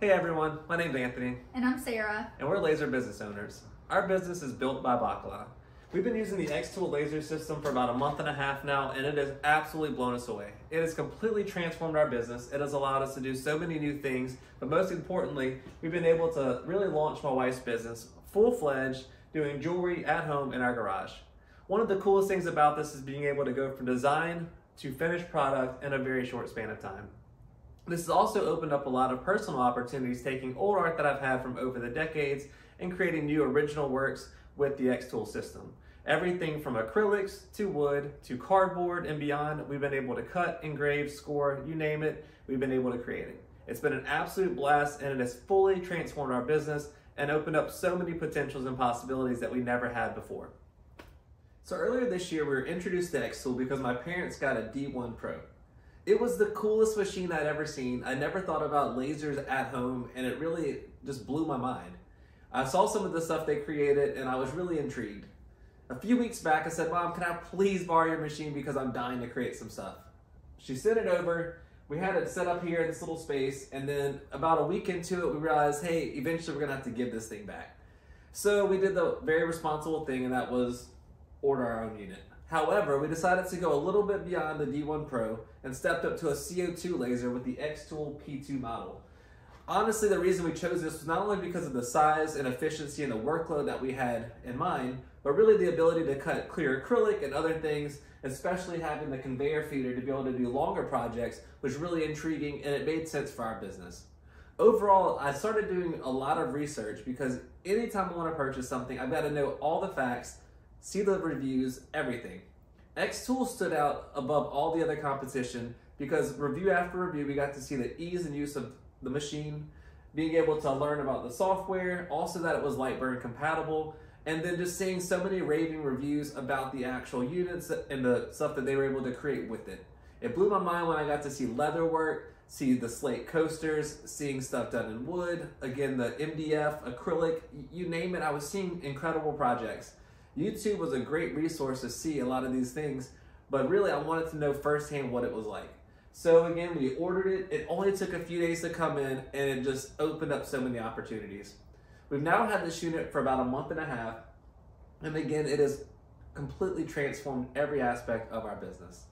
Hey everyone, my name's Anthony, And I'm Sarah. and we're laser business owners. Our business is built by Bacala. We've been using the xTool laser system for about a month and a half now, and it has absolutely blown us away. It has completely transformed our business. It has allowed us to do so many new things, but most importantly, we've been able to really launch my wife's business full-fledged, doing jewelry at home in our garage. One of the coolest things about this is being able to go from design to finished product in a very short span of time. This has also opened up a lot of personal opportunities taking old art that I've had from over the decades and creating new original works with the xTool system. Everything from acrylics to wood to cardboard and beyond, we've been able to cut, engrave, score, you name it, we've been able to create it. It's been an absolute blast and it has fully transformed our business and opened up so many potentials and possibilities that we never had before. So earlier this year, we were introduced to xTool because my parents got a D1 Pro. It was the coolest machine I'd ever seen. I never thought about lasers at home, and it really just blew my mind. I saw some of the stuff they created, and I was really intrigued. A few weeks back, I said, Mom, can I please borrow your machine because I'm dying to create some stuff? She sent it over. We had it set up here in this little space, and then about a week into it, we realized, hey, eventually we're gonna have to give this thing back. So we did the very responsible thing, and that was order our own unit. However, we decided to go a little bit beyond the D1 Pro and stepped up to a CO2 laser with the xTool P2 model. Honestly, the reason we chose this was not only because of the size and efficiency and the workload that we had in mind, but really the ability to cut clear acrylic and other things, especially having the conveyor feeder to be able to do longer projects was really intriguing and it made sense for our business. Overall, I started doing a lot of research because anytime I want to purchase something, I've got to know all the facts see the reviews, everything. xTool stood out above all the other competition because review after review, we got to see the ease and use of the machine, being able to learn about the software, also that it was Lightburn compatible, and then just seeing so many raving reviews about the actual units and the stuff that they were able to create with it. It blew my mind when I got to see leather work, see the slate coasters, seeing stuff done in wood, again, the MDF, acrylic, you name it, I was seeing incredible projects. YouTube was a great resource to see a lot of these things, but really I wanted to know firsthand what it was like. So again, we ordered it. It only took a few days to come in and it just opened up so many opportunities. We've now had this unit for about a month and a half. And again, it has completely transformed every aspect of our business.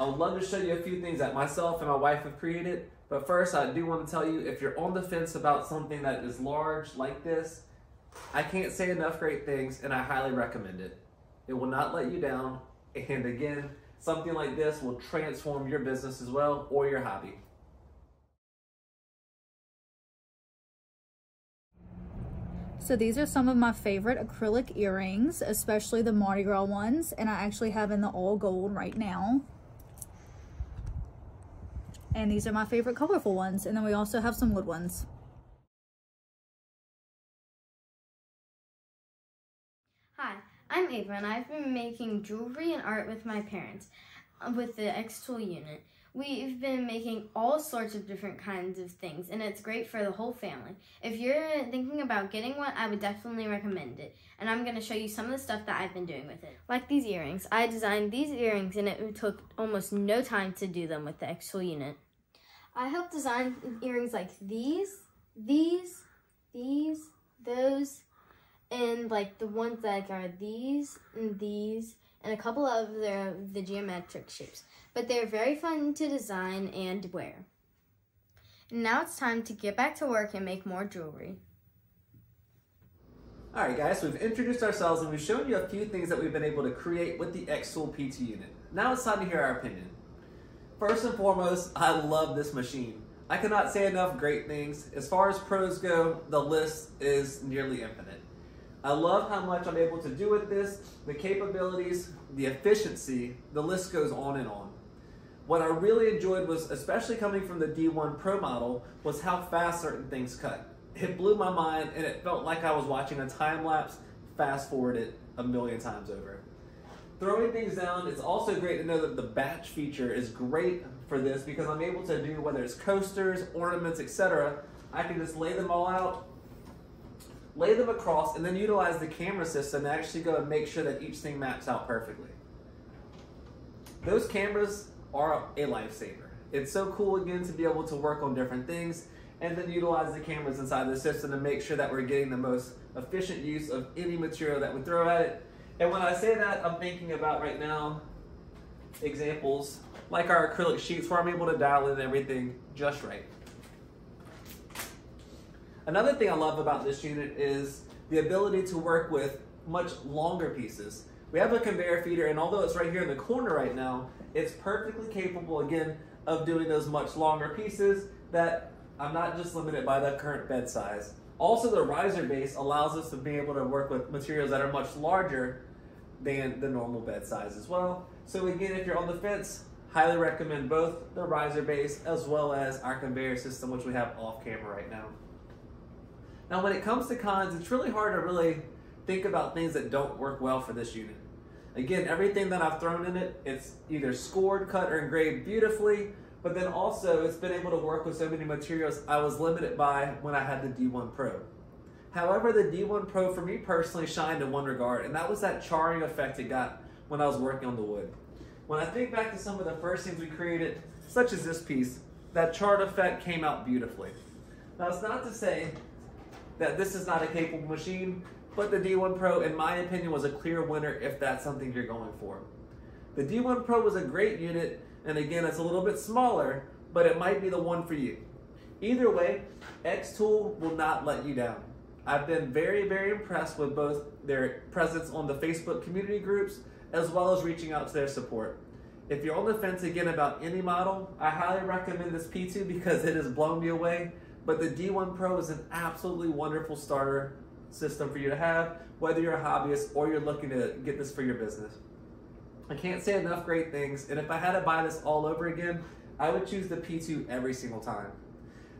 I would love to show you a few things that myself and my wife have created. But first, I do want to tell you if you're on the fence about something that is large like this, I can't say enough great things, and I highly recommend it. It will not let you down, and again, something like this will transform your business as well or your hobby. So these are some of my favorite acrylic earrings, especially the Mardi Gras ones. And I actually have in the all gold right now. And these are my favorite colorful ones. And then we also have some wood ones. I'm Ava and I've been making jewelry and art with my parents uh, with the xTool unit. We've been making all sorts of different kinds of things and it's great for the whole family. If you're thinking about getting one, I would definitely recommend it. And I'm going to show you some of the stuff that I've been doing with it. Like these earrings. I designed these earrings and it took almost no time to do them with the xTool unit. I helped design earrings like these, these, these, those, and like the ones that are these and these and a couple of the, the geometric shapes. But they're very fun to design and wear. And now it's time to get back to work and make more jewelry. Alright guys, so we've introduced ourselves and we've shown you a few things that we've been able to create with the xTool P2 unit. Now it's time to hear our opinion. First and foremost, I love this machine. I cannot say enough great things. As far as pros go, the list is nearly infinite. I love how much I'm able to do with this, the capabilities, the efficiency, the list goes on and on. What I really enjoyed was, especially coming from the D1 Pro model, was how fast certain things cut. It blew my mind and it felt like I was watching a time lapse fast forward it a million times over. Throwing things down, it's also great to know that the batch feature is great for this because I'm able to do whether it's coasters, ornaments, etc. I can just lay them all out, lay them across, and then utilize the camera system to actually go and make sure that each thing maps out perfectly. Those cameras are a lifesaver. It's so cool again to be able to work on different things. and then utilize the cameras inside the system to make sure that we're getting the most efficient use of any material that we throw at it. And when I say that, I'm thinking about right now examples like our acrylic sheets where I'm able to dial in everything just right. Another thing I love about this unit is the ability to work with much longer pieces. We have a conveyor feeder and although it's right here in the corner right now, it's perfectly capable again of doing those much longer pieces that I'm not just limited by the current bed size. Also the riser base allows us to be able to work with materials that are much larger than the normal bed size as well. So again, if you're on the fence, highly recommend both the riser base as well as our conveyor system, which we have off camera right now. Now, when it comes to cons, it's really hard to really think about things that don't work well for this unit. Again, everything that I've thrown in it, it's either scored, cut, or engraved beautifully, but then also it's been able to work with so many materials I was limited by when I had the D1 Pro. However, the D1 Pro for me personally shined in one regard, and that was that charring effect it got when I was working on the wood. When I think back to some of the first things we created, such as this piece, that charred effect came out beautifully. Now, it's not to say that this is not a capable machine, but the D1 Pro, in my opinion, was a clear winner if that's something you're going for. The D1 Pro was a great unit, and again, it's a little bit smaller, but it might be the one for you. Either way, xTool will not let you down. I've been very, very impressed with both their presence on the Facebook community groups as well as reaching out to their support. If you're on the fence again about any model, I highly recommend this P2 because it has blown me away. But the D1 Pro is an absolutely wonderful starter system for you to have, whether you're a hobbyist or you're looking to get this for your business. I can't say enough great things, and if I had to buy this all over again, I would choose the P2 every single time.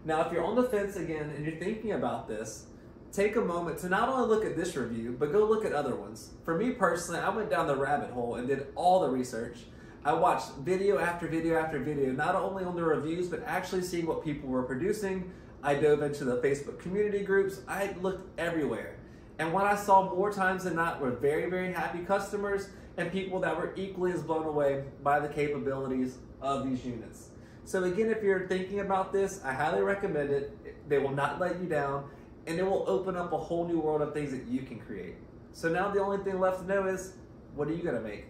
Now, if you're on the fence again and you're thinking about this, take a moment to not only look at this review, but go look at other ones. For me personally, I went down the rabbit hole and did all the research. I watched video after video after video, not only on the reviews, but actually seeing what people were producing. I dove into the Facebook community groups. I looked everywhere. And what I saw more times than not were very, very happy customers and people that were equally as blown away by the capabilities of these units. So again, if you're thinking about this, I highly recommend it. They will not let you down and it will open up a whole new world of things that you can create. So now the only thing left to know is, what are you gonna make?